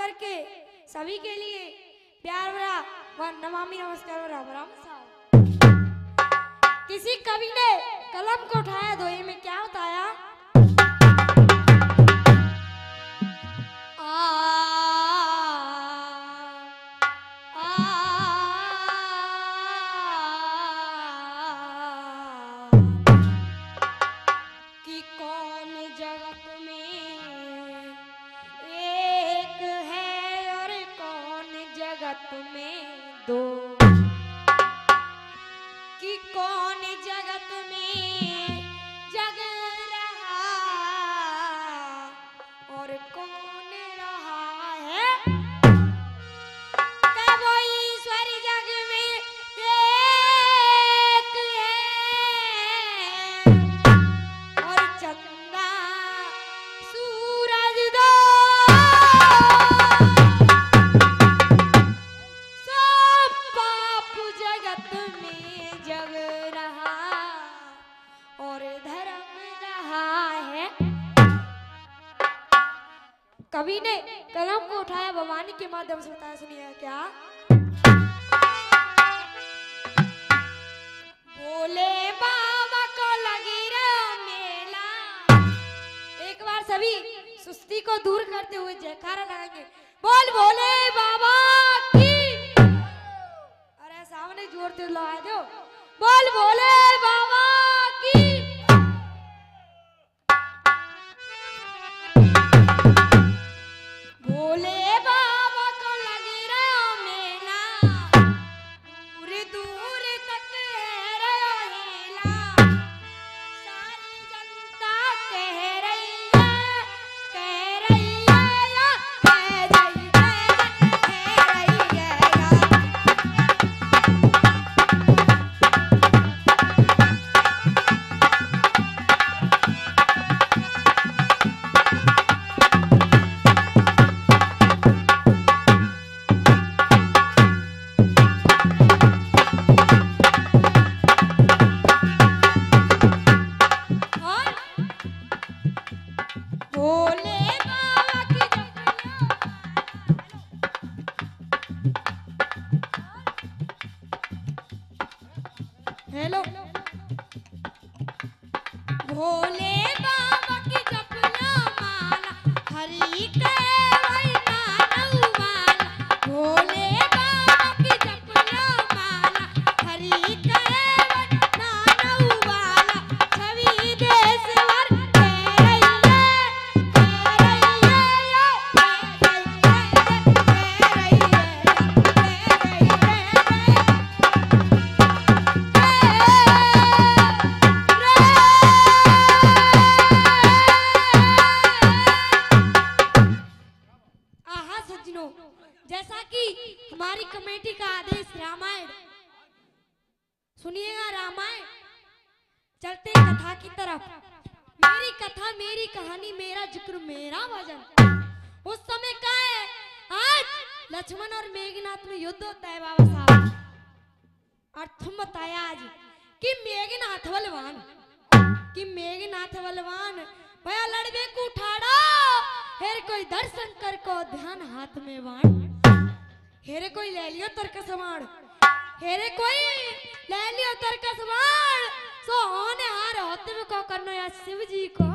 करके सभी के लिए प्यार भरा व नमामि नमस्कार राम किसी कवि ने कलम को उठाया धोए में क्या बताया आ dos. एकदम से बताया, सुनिए, क्या? बोले, बाबा को लगी मेला। एक बार सभी सुस्ती को दूर करते हुए जयकारा लगाएँगे। बोल, बोले हेलो। भोले बाबा की जपना माला हरी कह मेघनाथ में युद्ध होता है बाबा साहब। अर्थ बताया आज कि मेघनाथ बलवान, कि मेघनाथ बलवान, भया लड़वे को उठाड़ा। हेर कोई दर्शन कर को ध्यान हाथ में वाण हेरे कोई ले लियो तर्कस वाण हेरे कोई ले लियो तर्कस वाण सो होने हार होते में को करनो या शिव जी को।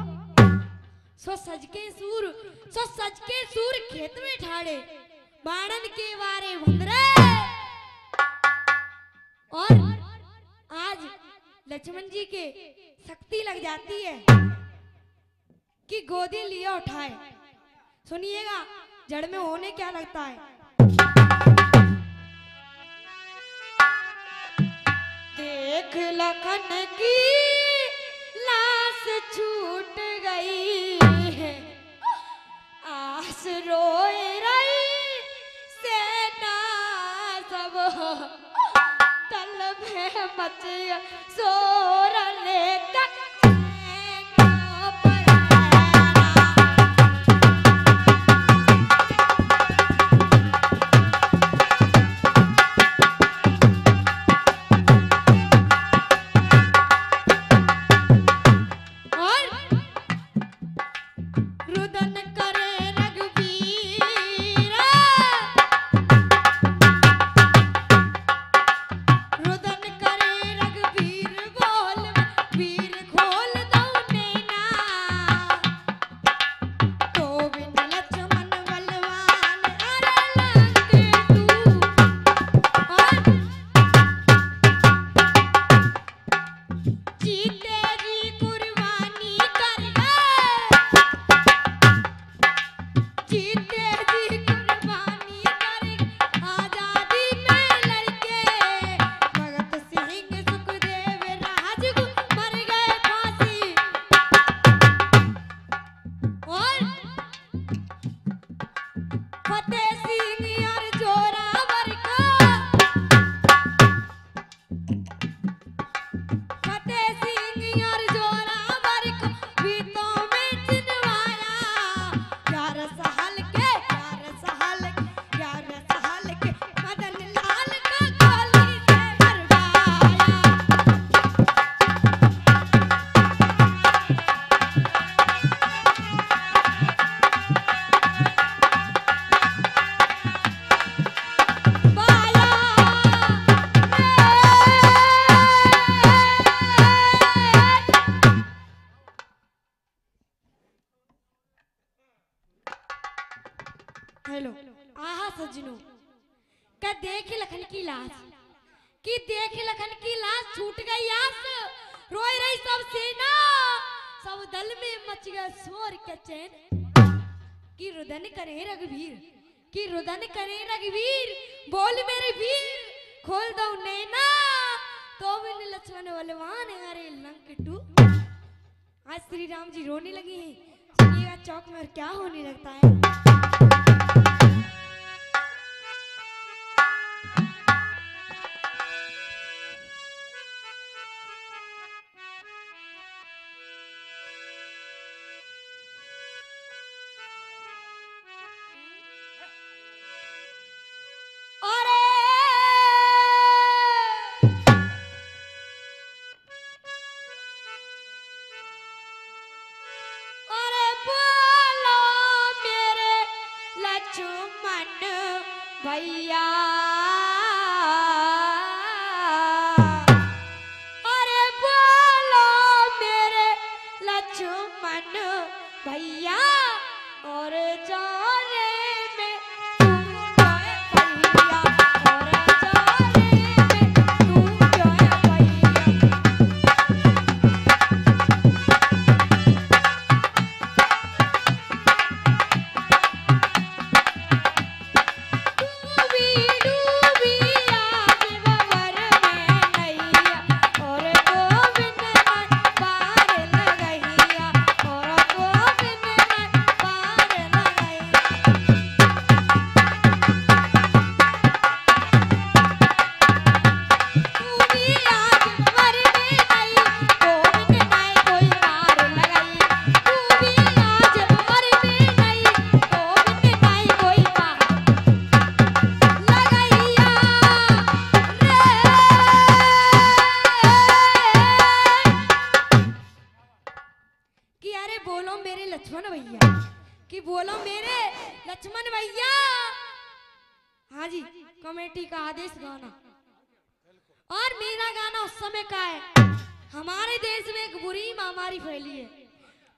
सो सज के सूर, सो सज के सूर खेत में ठाड़े। बाणन के वारे और आज लक्ष्मण जी के शक्ति लग जाती है कि गोदी लिए उठाए। सुनिएगा, जड़ में होने क्या लगता है? देख लखन की लाश छूट गई है। आस रोए रही तलब तलब है मचिया सोरले का कि देख लखन की लाश छूट गई आस। रोई रही सब सेना। सब दल में मच गया शोर के चैन। कि रुदन करे रघुवीर, कि रुदन करे रघुवीर। बोल मेरे वीर, खोल दो नैना। तो बिन लक्ष्मण बलवान अरे लंक टू। आज श्री राम जी रोने लगे हैं। चौक में और क्या होने लगता है? कमेटी का आदेश गाना। और मेरा गाना उस समय का है। हमारे देश में एक बुरी महामारी फैली है।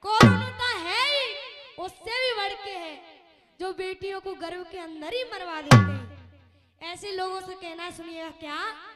कोरोना तो है ही, उससे भी बढ़ के है। जो बेटियों को गर्भ के अंदर ही मरवा देते हैं। ऐसे लोगों से कहना सुनिएगा क्या?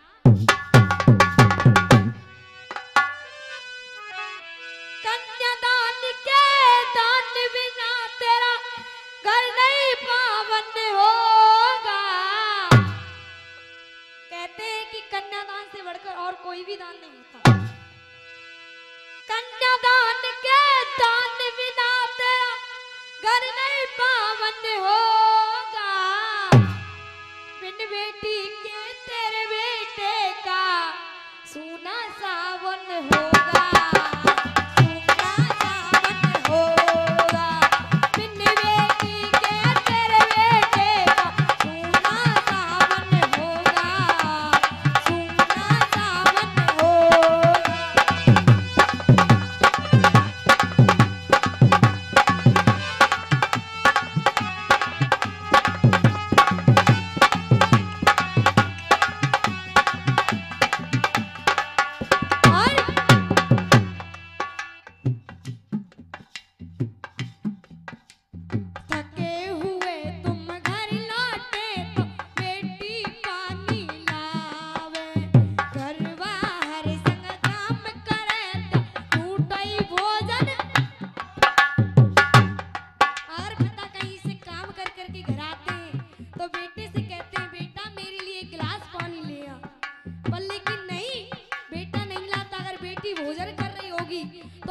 सूना सावन होगा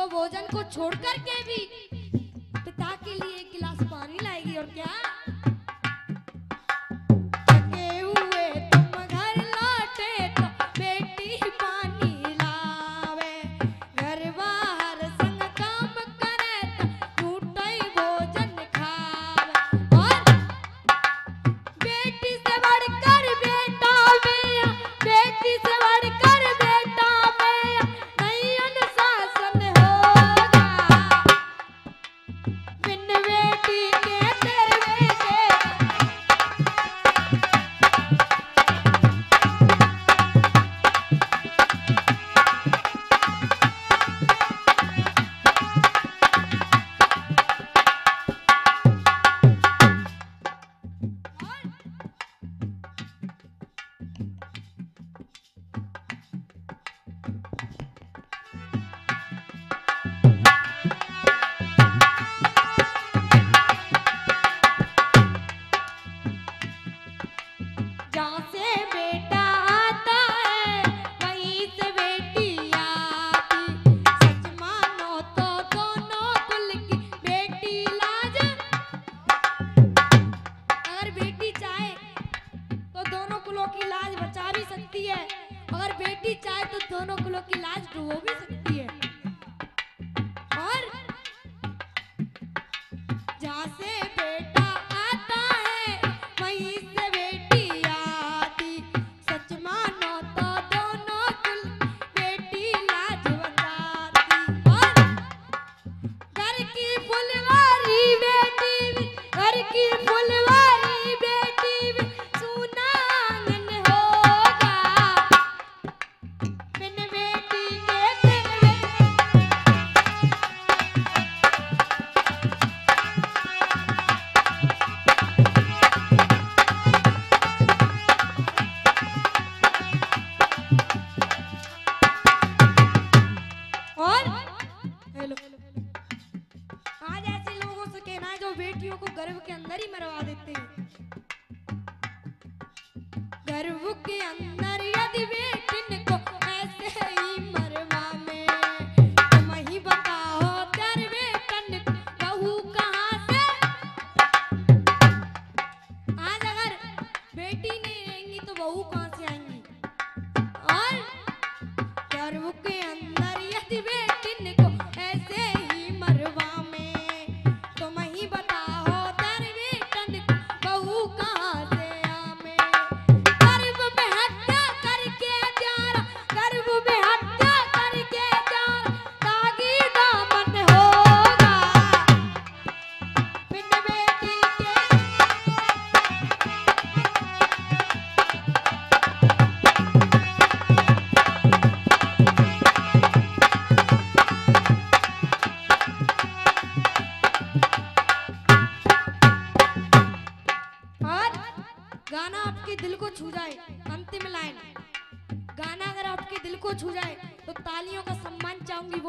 तो भोजन को छोड़ कर के भी पिता के लिए एक गिलास पानी लाएगी और क्या? 또 워비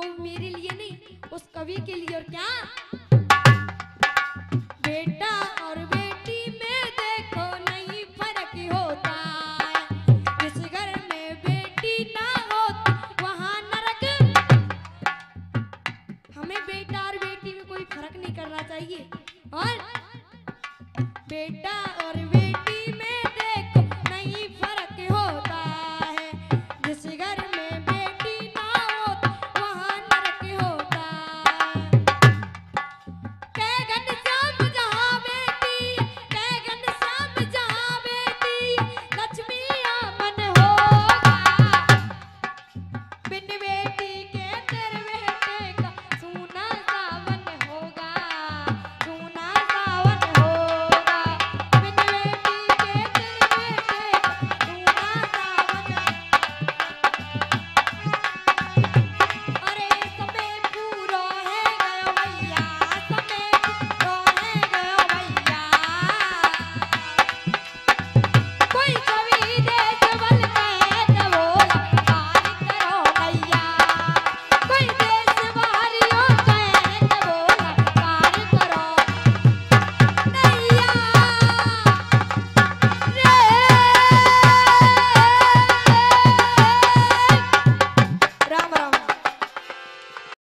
वो मेरे लिए नहीं उस कवि के लिए और क्या? बेटा और